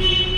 you.